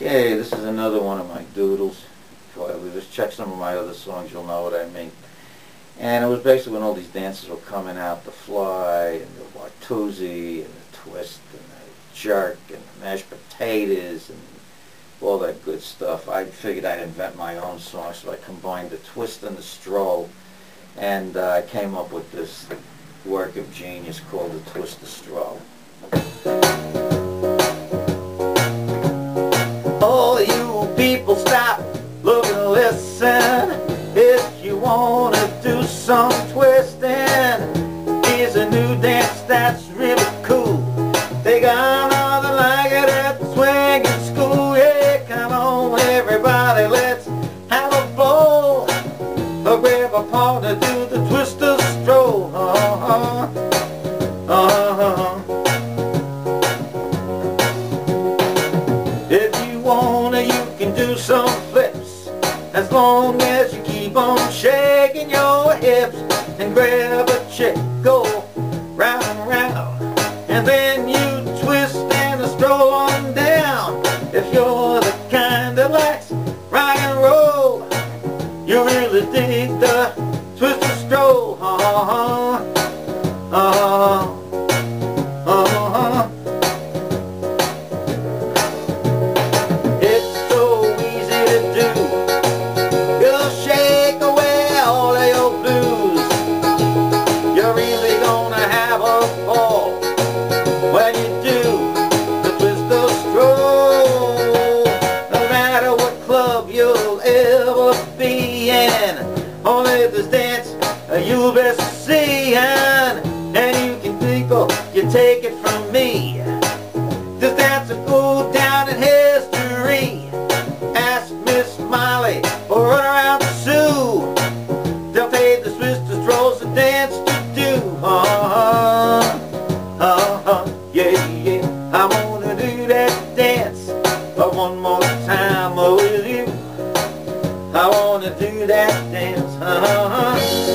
Okay, this is another one of my doodles. Before I just check some of my other songs, you'll know what I mean. And it was basically when all these dances were coming out, the fly, and the Watusi, and the twist, and the jerk, and the mashed potatoes, and all that good stuff. I figured I'd invent my own song, so I combined the twist and the stroll, and uh, I came up with this work of genius called the twist the stroll. Some twisting, here's a new dance that's really cool. They got nothing like it at the swinging school. Yeah, come on everybody, let's have a ball. Or grab a partner, do the twist a stroll. Uh-huh. Uh-huh. If you wanna, you can do some flips As long as you grab a chick, go round and round. And then you twist and stroll on down. If you're the kind that likes rock and roll You really dig the twist and stroll. Uh-huh, uh-huh, uh-huh will. Only this dance you'll be seeing. And you can think, oh, you take it from me. This dance will go down in history. Ask Miss Molly or Runaround Sue. They'll pay the Swiss to throws a dance to do. Uh-huh, uh-huh, yeah, yeah. I wanna do that dance one more time with you. I wanna do that dance. Uh -huh.